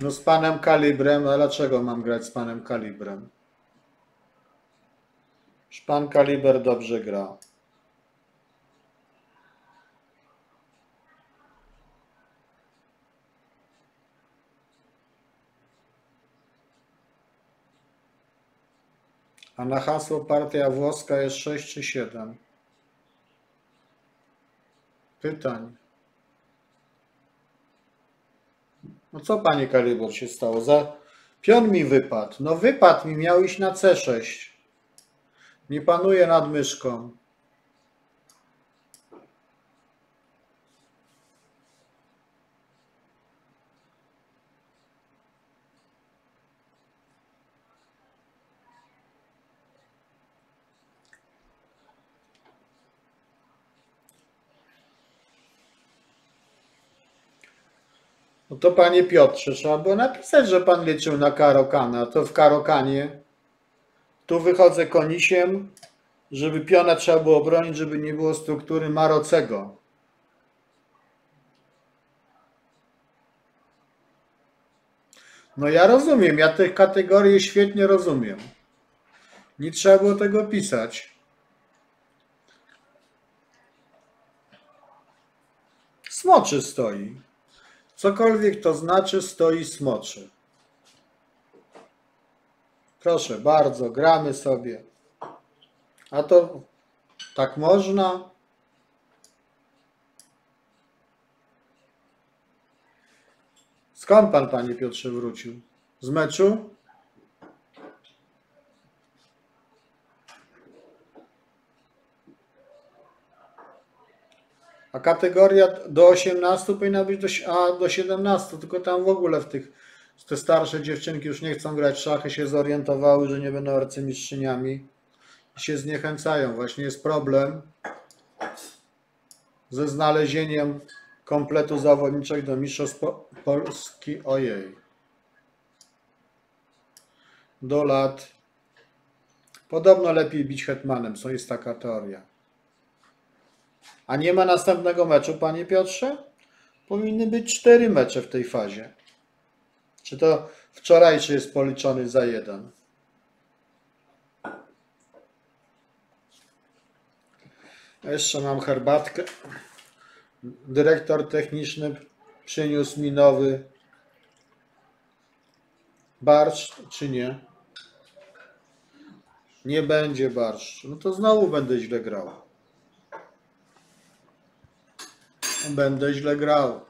No z panem kalibrem, a dlaczego mam grać z panem kalibrem? Już kaliber dobrze gra. A na hasło partia włoska jest 6 czy 7? Pytań. No co panie Kalibor się stało? Za pion mi wypadł. No wypadł mi, miał iść na C6. Nie panuje nad myszką. No to panie Piotrze, trzeba było napisać, że pan liczył na karokana. To w karokanie tu wychodzę konisiem, żeby piona trzeba było bronić, żeby nie było struktury Marocego. No ja rozumiem, ja te kategorie świetnie rozumiem. Nie trzeba było tego pisać. Smoczy stoi. Cokolwiek to znaczy, stoi smoczy. Proszę bardzo, gramy sobie. A to tak można? Skąd pan, panie Piotrze, wrócił? Z meczu? A kategoria do 18 powinna być do, a do 17, tylko tam w ogóle w tych te starsze dziewczynki już nie chcą grać szachy, się zorientowały, że nie będą arcymistrzyniami i się zniechęcają. Właśnie jest problem ze znalezieniem kompletu zawodniczych do Mistrzostw Polski. Ojej. Do lat. Podobno lepiej bić hetmanem, co jest taka teoria. A nie ma następnego meczu, panie Piotrze? Powinny być cztery mecze w tej fazie. Czy to wczorajszy jest policzony za jeden? Jeszcze mam herbatkę. Dyrektor techniczny przyniósł mi nowy barszcz, czy nie? Nie będzie barszcz. No to znowu będę źle grał. Będę źle grał.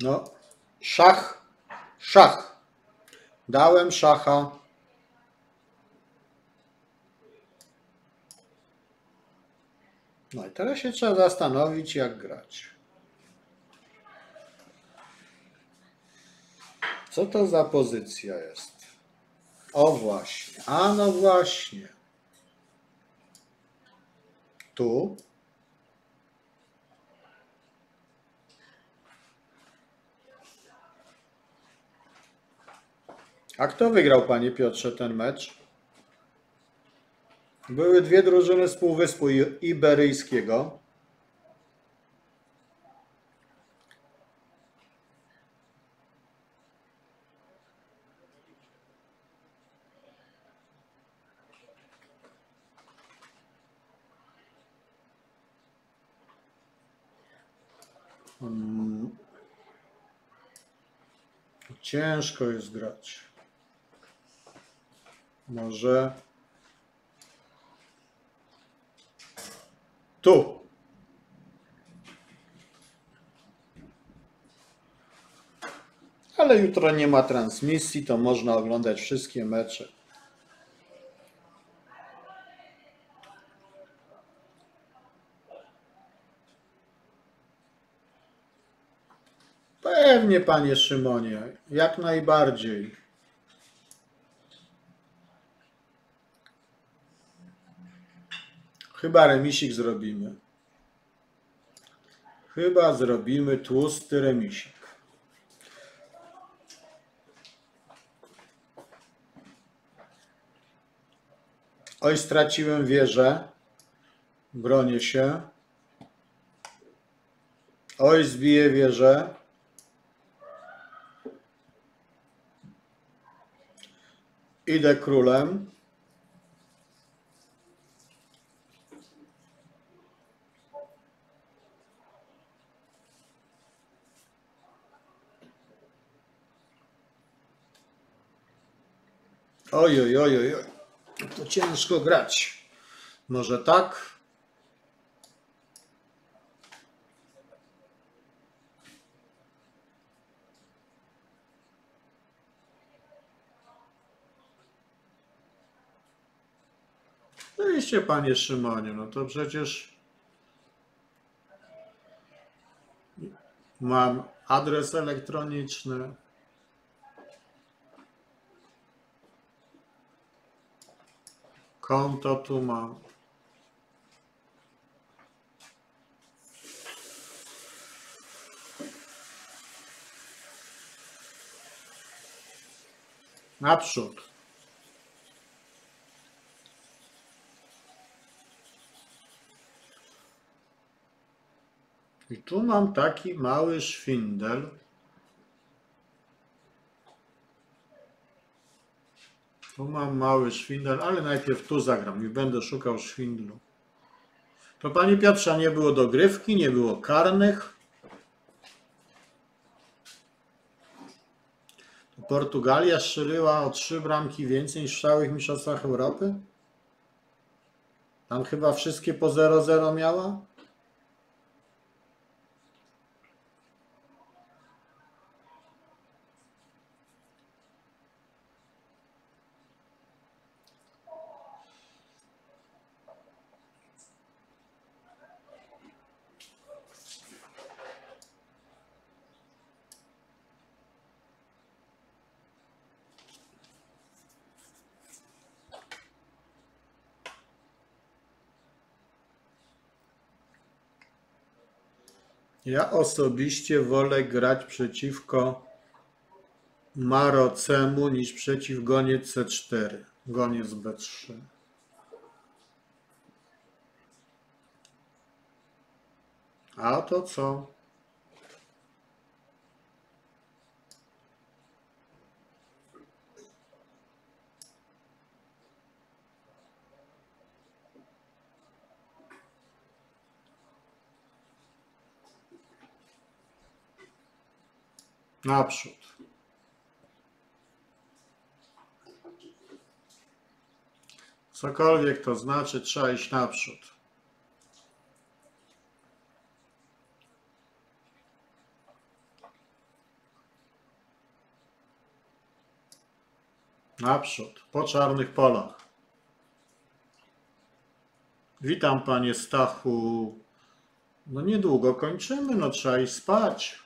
No, szach, szach. Dałem szacha. No i teraz się trzeba zastanowić, jak grać. Co to za pozycja jest? O właśnie, a no właśnie. Tu. A kto wygrał, panie Piotrze, ten mecz? Były dwie drużyny z Półwyspu Iberyjskiego. Ciężko jest grać. Może tu. Ale jutro nie ma transmisji, to można oglądać wszystkie mecze. Pewnie, panie Szymonie, jak najbardziej. Chyba remisik zrobimy. Chyba zrobimy tłusty remisik. Oj, straciłem wieżę. Bronię się. Oj, zbiję wieżę. Idę królem. Oj, oj, oj, oj. To ciężko grać. Może tak? Oczywiście, panie Szymonie, no to przecież mam adres elektroniczny. Konto tu mam. Naprzód. I tu mam taki mały szwindel. Tu mam mały szwindel, ale najpierw tu zagram i będę szukał szwindlu. To panie Piotrze, nie było dogrywki, nie było karnych. Portugalia strzeliła o trzy bramki więcej niż w całych mistrzostwach Europy? Tam chyba wszystkie po 0-0 miała? Ja osobiście wolę grać przeciwko Marocemu niż przeciw goniec C4, goniec B3. A to co? Naprzód. Cokolwiek to znaczy, trzeba iść naprzód. Naprzód, po czarnych polach. Witam panie Stachu. No niedługo kończymy, no trzeba iść spać.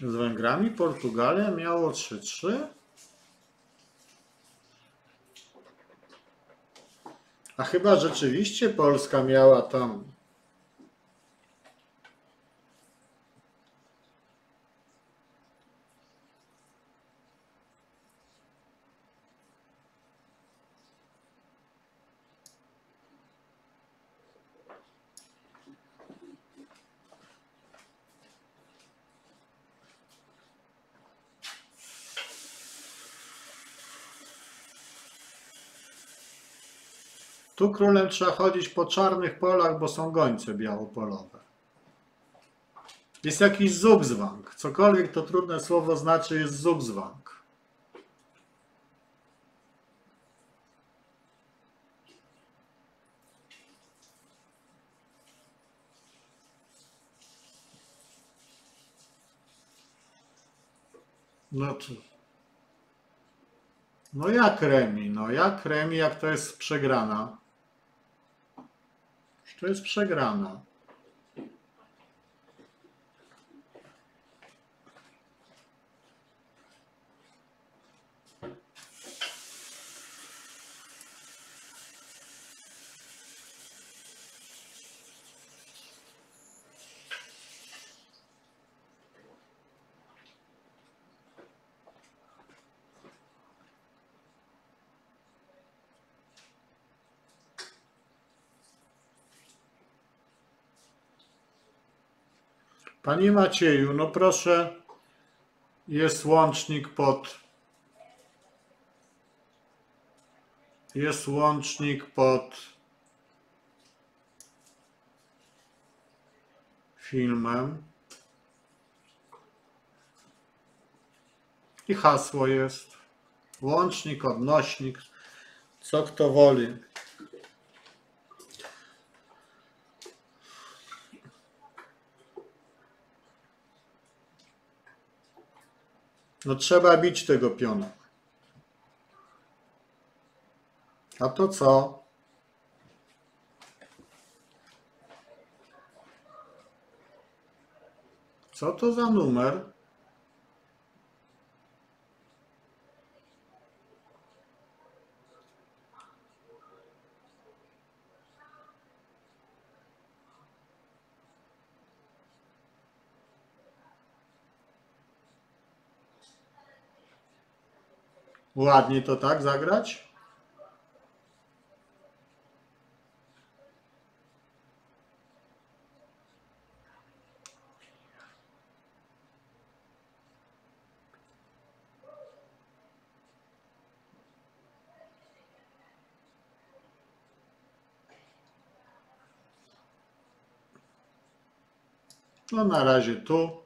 Z Węgrami Portugalia miało 3-3. A chyba rzeczywiście Polska miała tam. Tu królem trzeba chodzić po czarnych polach, bo są gońce białopolowe. Jest jakiś zugzwang. Cokolwiek to trudne słowo znaczy jest zugzwang. No. No jak remi? No jak remi, jak to jest przegrana? To jest przegrana. Panie Macieju, no proszę, jest łącznik pod. Jest łącznik pod filmem. I hasło jest. Łącznik, odnośnik, co kto woli. No trzeba bić tego piona. A to co? Co to za numer? Ładnie to tak zagrać? No na razie tu.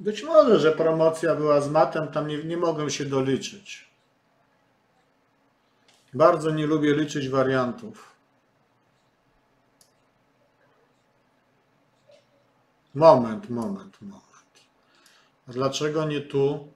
Być może, że promocja była z matem, tam nie, nie mogłem się doliczyć. Bardzo nie lubię liczyć wariantów. Moment, moment, moment. Dlaczego nie tu?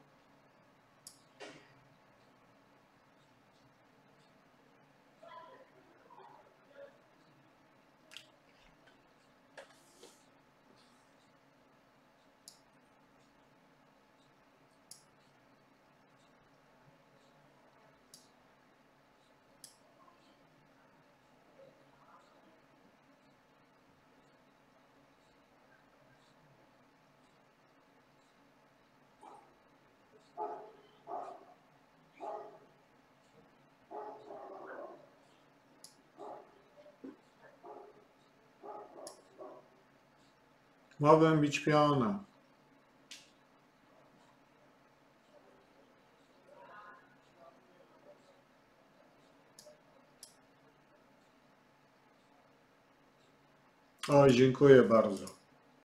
Mogłem bić piona. Oj, dziękuję bardzo.